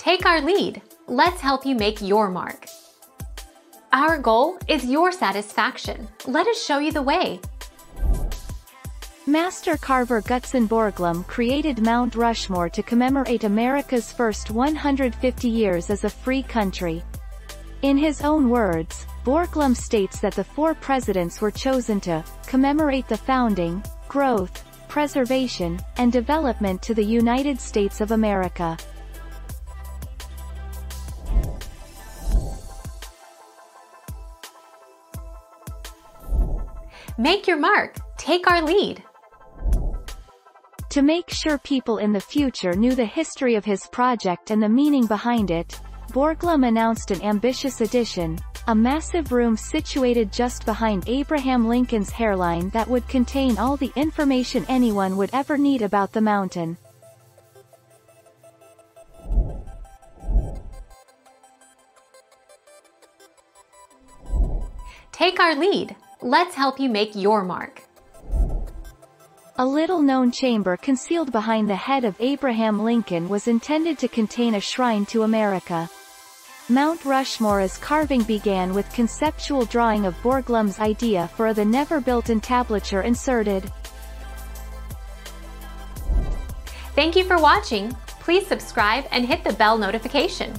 take our lead. Let's help you make your mark. Our goal is your satisfaction. Let us show you the way. Master carver Gutzon Borglum created Mount Rushmore to commemorate America's first 150 years as a free country. In his own words, Borglum states that the four presidents were chosen to commemorate the founding, growth, preservation, and development to the United States of America. Make your mark. Take our lead. To make sure people in the future knew the history of his project and the meaning behind it, Borglum announced an ambitious addition, a massive room situated just behind Abraham Lincoln's hairline that would contain all the information anyone would ever need about the mountain. Take our lead. Let's help you make your mark. A little-known chamber concealed behind the head of Abraham Lincoln was intended to contain a shrine to America. Mount Rushmore's carving began with conceptual drawing of Borglum's idea for the never-built entablature inserted. Thank you for watching. Please subscribe and hit the bell notification.